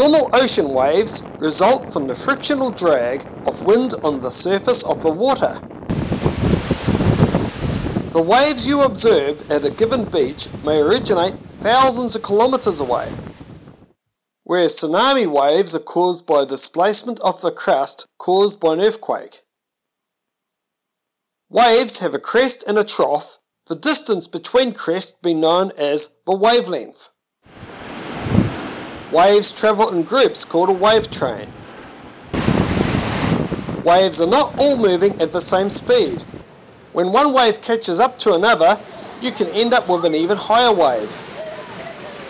Normal ocean waves result from the frictional drag of wind on the surface of the water. The waves you observe at a given beach may originate thousands of kilometers away, whereas tsunami waves are caused by displacement of the crust caused by an earthquake. Waves have a crest and a trough, the distance between crests being known as the wavelength. Waves travel in groups called a wave train. Waves are not all moving at the same speed. When one wave catches up to another, you can end up with an even higher wave.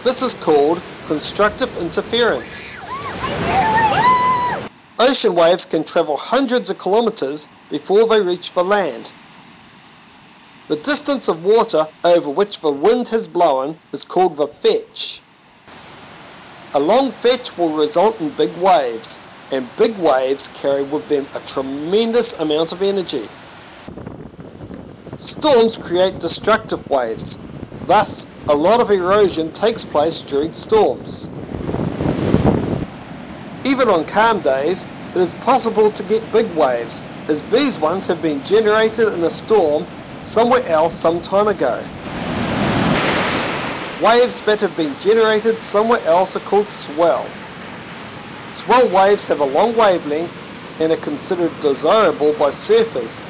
This is called constructive interference. Ocean waves can travel hundreds of kilometers before they reach the land. The distance of water over which the wind has blown is called the fetch. A long fetch will result in big waves, and big waves carry with them a tremendous amount of energy. Storms create destructive waves, thus a lot of erosion takes place during storms. Even on calm days, it is possible to get big waves, as these ones have been generated in a storm somewhere else some time ago. Waves that have been generated somewhere else are called swell. Swell waves have a long wavelength and are considered desirable by surfers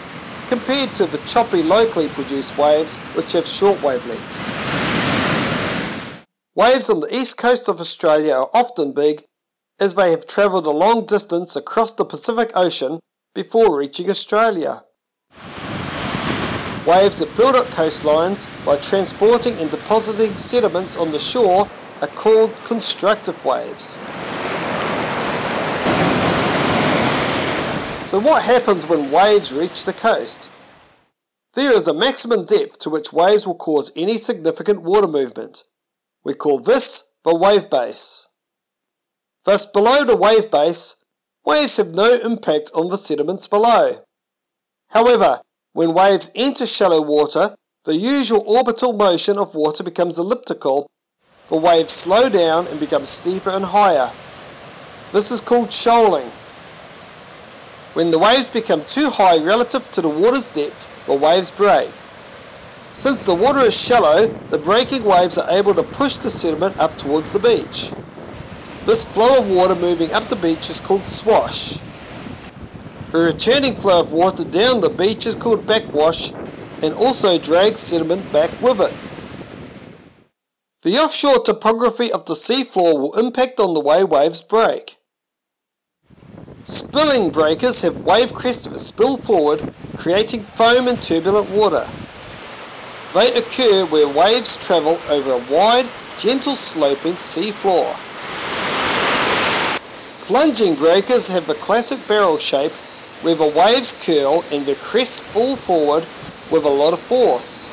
compared to the choppy locally produced waves which have short wavelengths. Waves on the east coast of Australia are often big as they have travelled a long distance across the Pacific Ocean before reaching Australia. Waves that build up coastlines by transporting and depositing sediments on the shore are called constructive waves. So what happens when waves reach the coast? There is a maximum depth to which waves will cause any significant water movement. We call this the wave base. Thus below the wave base, waves have no impact on the sediments below. However, when waves enter shallow water, the usual orbital motion of water becomes elliptical. The waves slow down and become steeper and higher. This is called shoaling. When the waves become too high relative to the water's depth, the waves break. Since the water is shallow, the breaking waves are able to push the sediment up towards the beach. This flow of water moving up the beach is called swash. The returning flow of water down the beach is called backwash and also drags sediment back with it. The offshore topography of the seafloor will impact on the way waves break. Spilling breakers have wave crests that spill forward, creating foam and turbulent water. They occur where waves travel over a wide, gentle sloping seafloor. Plunging breakers have the classic barrel shape where the waves curl and the crests fall forward with a lot of force.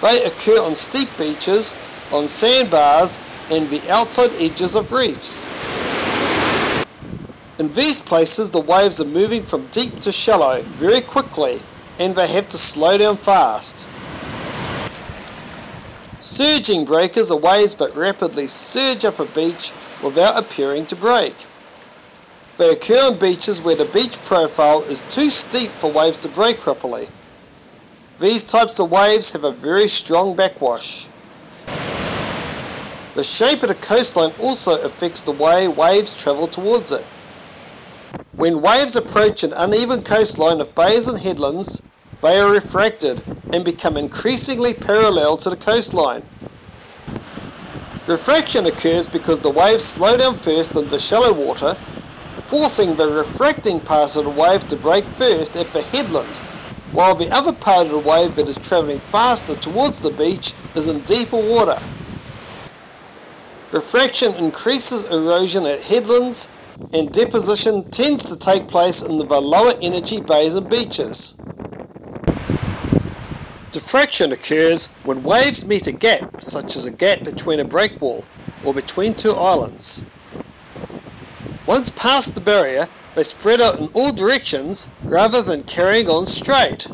They occur on steep beaches, on sandbars and the outside edges of reefs. In these places the waves are moving from deep to shallow very quickly and they have to slow down fast. Surging breakers are waves that rapidly surge up a beach without appearing to break. They occur on beaches where the beach profile is too steep for waves to break properly. These types of waves have a very strong backwash. The shape of the coastline also affects the way waves travel towards it. When waves approach an uneven coastline of bays and headlands, they are refracted and become increasingly parallel to the coastline. Refraction occurs because the waves slow down first the shallow water, forcing the refracting part of the wave to break first at the headland, while the other part of the wave that is travelling faster towards the beach is in deeper water. Refraction increases erosion at headlands and deposition tends to take place in the lower energy bays and beaches. Diffraction occurs when waves meet a gap, such as a gap between a breakwall or between two islands. Once past the barrier, they spread out in all directions rather than carrying on straight.